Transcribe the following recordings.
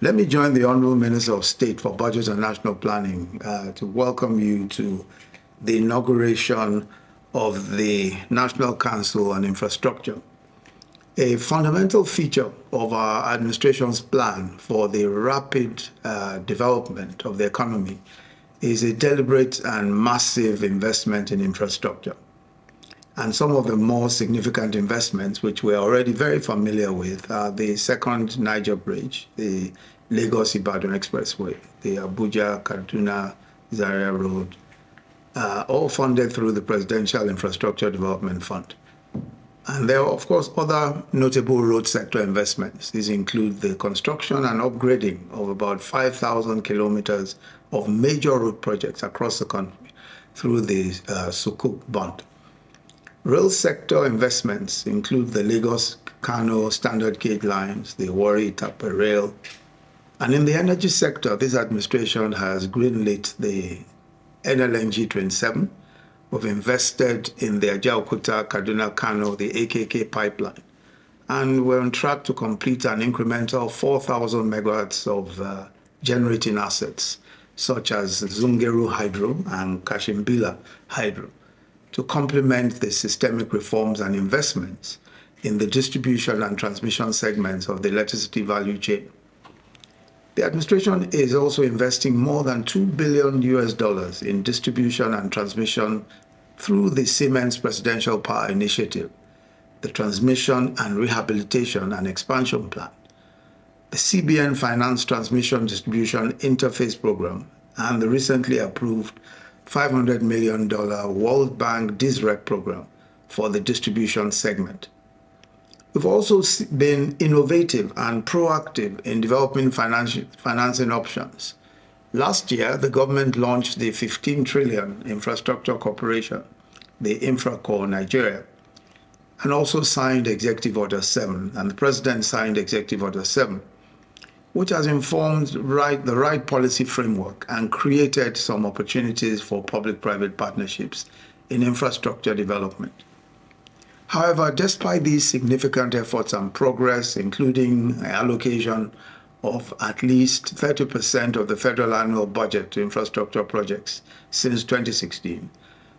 Let me join the Honorable Minister of State for Budget and National Planning uh, to welcome you to the inauguration of the National Council on Infrastructure. A fundamental feature of our administration's plan for the rapid uh, development of the economy is a deliberate and massive investment in infrastructure. And some of the more significant investments, which we're already very familiar with, are the second Niger Bridge, the Lagos Ibadan Expressway, the Abuja Kaduna Zaria Road, uh, all funded through the Presidential Infrastructure Development Fund. And there are, of course, other notable road sector investments. These include the construction and upgrading of about 5,000 kilometers of major road projects across the country through the uh, Sukuk bond. Rail sector investments include the Lagos Kano standard gauge lines, the Warri Itakpe rail. And in the energy sector, this administration has greenlit the NLNG Train 7. We've invested in the Ajaokuta Kaduna Kano, the AKK pipeline. And we're on track to complete an incremental 4,000 megawatts of uh, generating assets, such as Zungeru Hydro and Kashimbila Hydro to complement the systemic reforms and investments in the distribution and transmission segments of the electricity value chain. The administration is also investing more than 2 billion US dollars in distribution and transmission through the Siemens Presidential Power Initiative, the Transmission and Rehabilitation and Expansion Plan, the CBN Finance Transmission Distribution Interface Program, and the recently approved $500 million World Bank DISREP program for the distribution segment. We've also been innovative and proactive in developing financing options. Last year, the government launched the 15 trillion infrastructure corporation, the InfraCorp Nigeria, and also signed Executive Order 7, and the President signed Executive Order 7, which has informed right, the right policy framework and created some opportunities for public-private partnerships in infrastructure development. However, despite these significant efforts and progress, including allocation of at least 30% of the federal annual budget to infrastructure projects since 2016,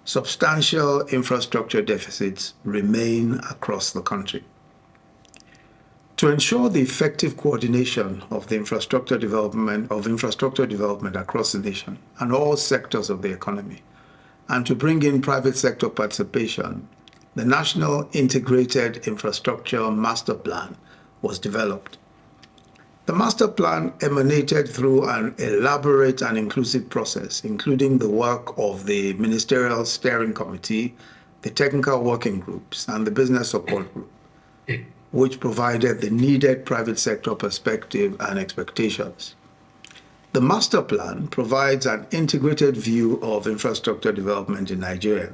substantial infrastructure deficits remain across the country. To ensure the effective coordination of the infrastructure development of infrastructure development across the nation and all sectors of the economy, and to bring in private sector participation, the National Integrated Infrastructure Master Plan was developed. The master plan emanated through an elaborate and inclusive process, including the work of the Ministerial Steering Committee, the technical working groups, and the business support group which provided the needed private sector perspective and expectations. The master plan provides an integrated view of infrastructure development in Nigeria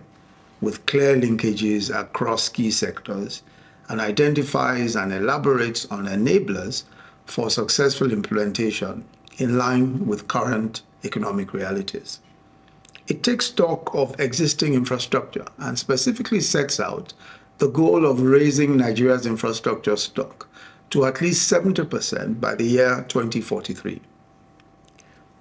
with clear linkages across key sectors and identifies and elaborates on enablers for successful implementation in line with current economic realities. It takes stock of existing infrastructure and specifically sets out the goal of raising Nigeria's infrastructure stock to at least 70% by the year 2043.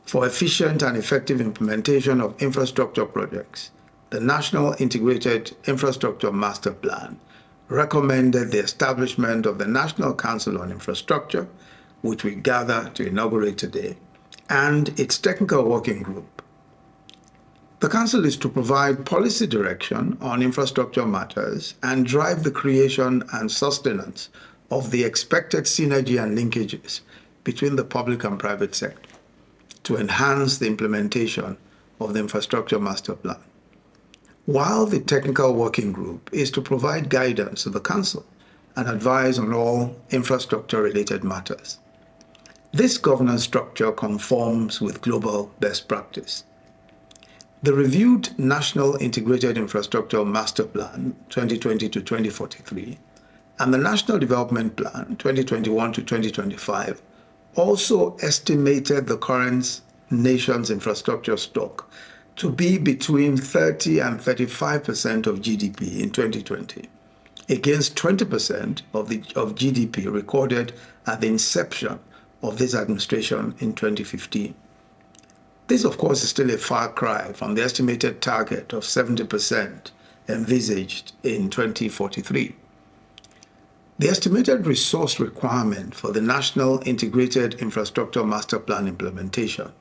For efficient and effective implementation of infrastructure projects, the National Integrated Infrastructure Master Plan recommended the establishment of the National Council on Infrastructure, which we gather to inaugurate today, and its technical working group the Council is to provide policy direction on infrastructure matters and drive the creation and sustenance of the expected synergy and linkages between the public and private sector to enhance the implementation of the Infrastructure Master Plan. While the Technical Working Group is to provide guidance to the Council and advise on all infrastructure-related matters. This governance structure conforms with global best practice. The reviewed National Integrated Infrastructure Master Plan 2020 to 2043 and the National Development Plan 2021 to 2025 also estimated the current nation's infrastructure stock to be between 30 and 35% of GDP in 2020, against 20% of, the, of GDP recorded at the inception of this administration in 2015. This, of course, is still a far cry from the estimated target of 70% envisaged in 2043. The estimated resource requirement for the National Integrated Infrastructure Master Plan implementation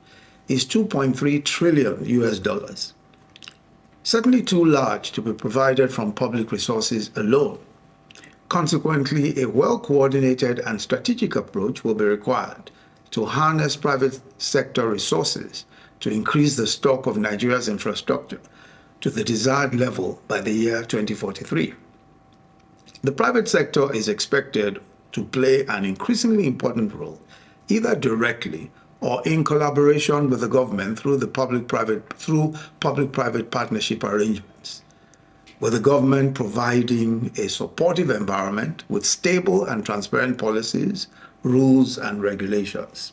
is 2.3 trillion US dollars. Certainly too large to be provided from public resources alone. Consequently, a well-coordinated and strategic approach will be required to harness private sector resources to increase the stock of Nigeria's infrastructure to the desired level by the year 2043. The private sector is expected to play an increasingly important role, either directly or in collaboration with the government through the public-private through public-private partnership arrangements, with the government providing a supportive environment with stable and transparent policies, rules, and regulations.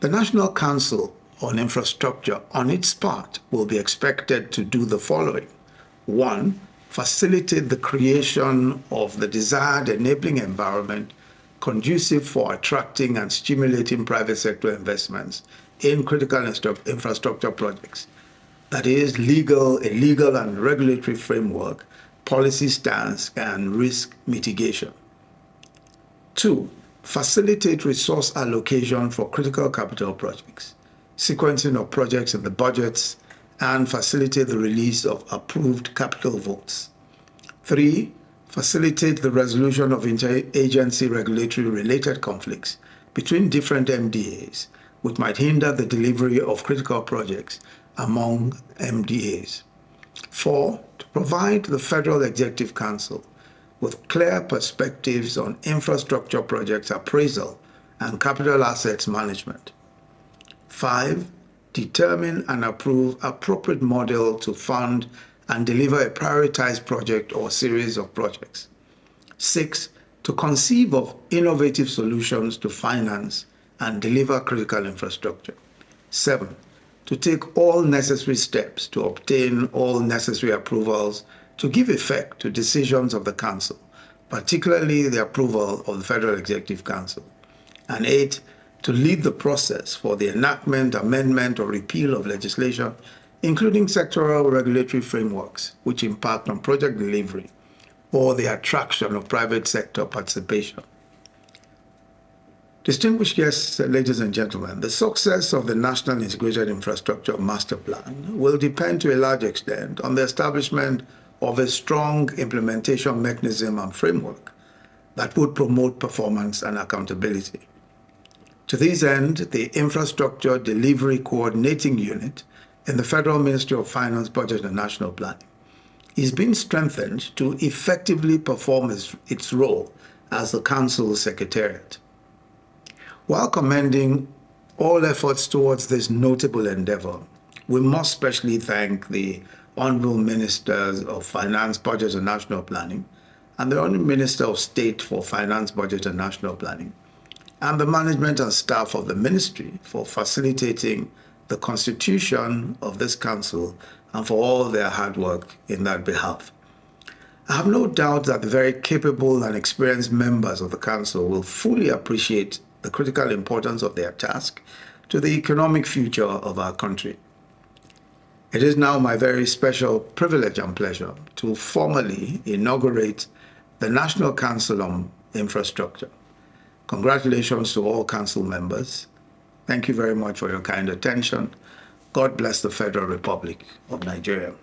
The National Council on Infrastructure, on its part, will be expected to do the following. One, facilitate the creation of the desired enabling environment conducive for attracting and stimulating private sector investments in critical infrastructure projects. That is legal, a legal and regulatory framework, policy stance, and risk mitigation. Two, facilitate resource allocation for critical capital projects, sequencing of projects in the budgets, and facilitate the release of approved capital votes. Three, facilitate the resolution of interagency regulatory related conflicts between different MDAs, which might hinder the delivery of critical projects among MDAs. Four, to provide the Federal Executive Council with clear perspectives on infrastructure projects appraisal and capital assets management. Five, determine and approve appropriate model to fund and deliver a prioritized project or series of projects. Six, to conceive of innovative solutions to finance and deliver critical infrastructure. Seven, to take all necessary steps to obtain all necessary approvals to give effect to decisions of the Council, particularly the approval of the Federal Executive Council. And eight, to lead the process for the enactment, amendment, or repeal of legislation, including sectoral regulatory frameworks which impact on project delivery or the attraction of private sector participation. Distinguished guests, ladies and gentlemen, the success of the National Integrated Infrastructure Master Plan will depend to a large extent on the establishment of a strong implementation mechanism and framework that would promote performance and accountability. To this end, the Infrastructure Delivery Coordinating Unit in the Federal Ministry of Finance, Budget and National Planning is being strengthened to effectively perform its, its role as the Council's Secretariat. While commending all efforts towards this notable endeavor, we must specially thank the Honorable Ministers of Finance, Budget and National Planning and the Honorable Minister of State for Finance, Budget and National Planning and the management and staff of the ministry for facilitating the constitution of this council and for all their hard work in that behalf. I have no doubt that the very capable and experienced members of the council will fully appreciate the critical importance of their task to the economic future of our country. It is now my very special privilege and pleasure to formally inaugurate the National Council on Infrastructure. Congratulations to all council members. Thank you very much for your kind attention. God bless the Federal Republic of Nigeria.